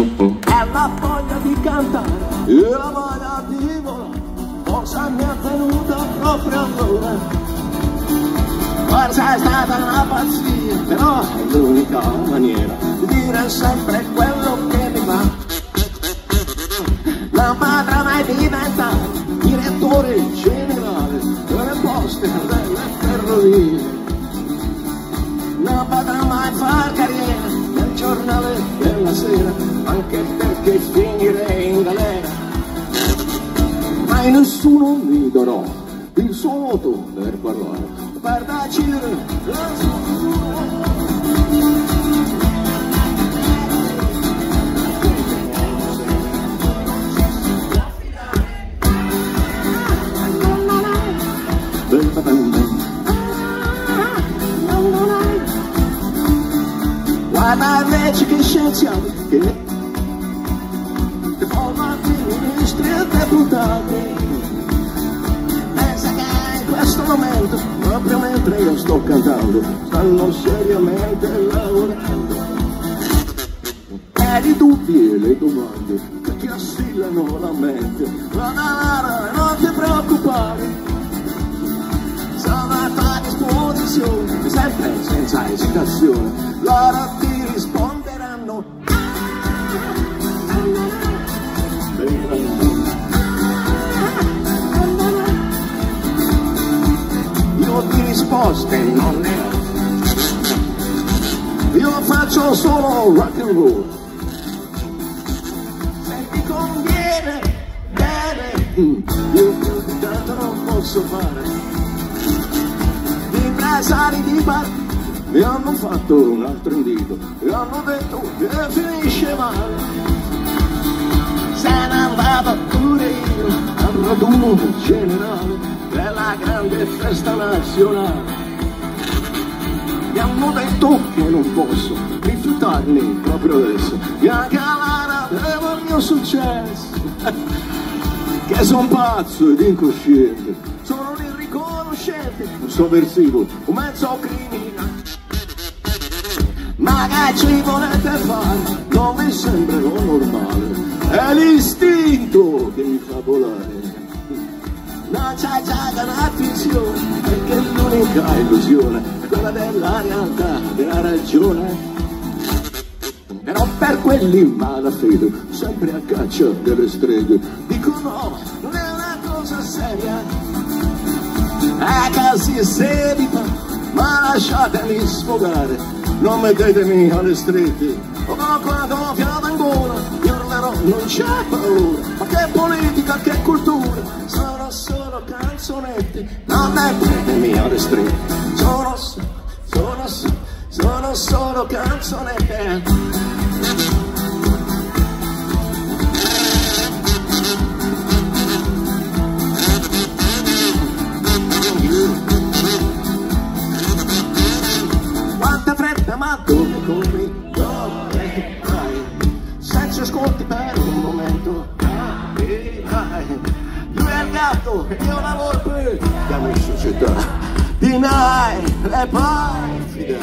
E la voglia di cantare e la voglia di volare Forse mi è venuta proprio allora? Forse è stata una pazzia Però è l'unica maniera Di dire sempre quello che mi va. Non potrà mai diventare Direttore generale Delle poste delle ferrovie non potrà mai far carriera nel giornale della sera, anche perché finirei in galera. Mai nessuno mi darà il suo voto per parlare, per decidere la sua. Guarda invece che scienziati che e deputati pensa che in questo momento? Proprio mentre io sto cantando stanno seriamente lavorando. E i dubbi e le domande che ti assillano la mente. Ma Lara, non ti preoccupare. Sono a tua disposizione sempre senza esitazione. Loro ti risposte non ne ho. Io faccio solo rock and roll. Se ti conviene bene. Io più di tanto non posso fare. Di impresari di bar mi hanno fatto un altro invito. E hanno detto che finisce male. Se ne andava pure io al raduno generale della grande festa nazionale hanno detto che non posso rifiutarmi proprio adesso anche alla devo il mio successo che son pazzo ed incosciente sono un irriconoscente un sovversivo un mezzo criminale ma che ci volete fare? Non mi sembra normale. È l'istinto che mi fa volare. Non c'è già un'attenzione, perché l'unica illusione quella della realtà, della ragione. Però per quelli malafede, sempre a caccia delle streghe, dicono non è una cosa seria. È così se vi fa, ma lasciatemi sfogare non mettetemi alle strette, o quando piove ancora, io urlerò, non c'è paura, ma che politica, che cultura, sono solo canzonette, non mettetemi alle strette, sono, sono, sono solo canzonette. Ma dove corri? Dove vai? Senza ascolti per un momento capirai Lui gatto e la volpe Siamo in società. Dinai le perfide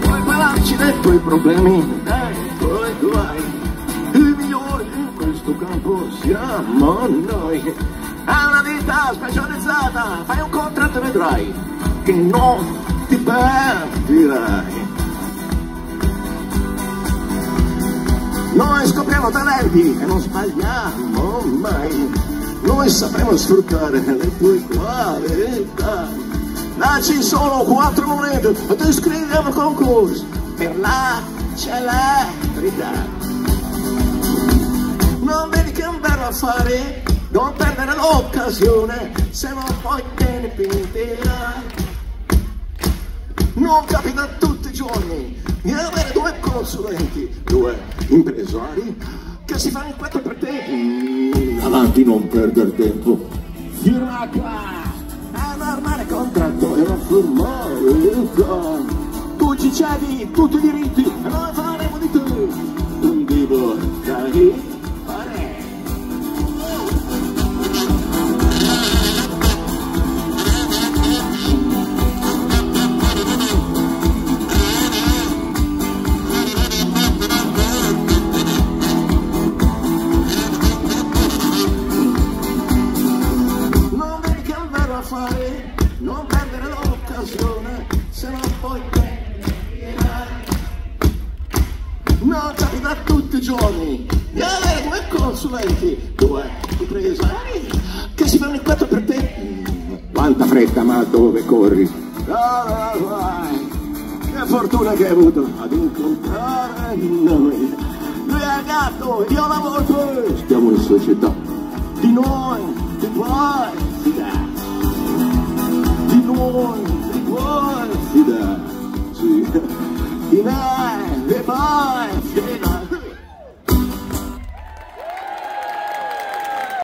Puoi parlarci dei tuoi problemi Dei tuoi guai I migliori in questo campo. Siamo noi. È una ditta specializzata, fai un contratto e vedrai che non ti perderai. Scopriamo talenti e non sbagliamo mai. Noi sapremo sfruttare le tue qualità. Dacci solo quattro monete e ti iscriviamo al concorso per la celebrità. Non vedi che un bello affare? Non perdere l'occasione se non poi te ne pentirai. Non capita tutti i giorni di avere due consulenti, due impresari che si fanno quattro per te. Mm, avanti, non perdere tempo. Firma qua! È normale contratto e non formalità. Tu ci cedi tutti i diritti fare, non perdere l'occasione, se no poi prenderai. No, capita tutti i giorni di avere come consulenti, due impresari che si fanno in quattro per te. Quanta fretta, ma dove corri? Ah, oh, vai. Che fortuna che hai avuto ad incontrare noi. Lui è gatto, io la volpe. Stiamo in società. Di noi, di voi, di te ti puoi fidare. Sì. Di me, e poi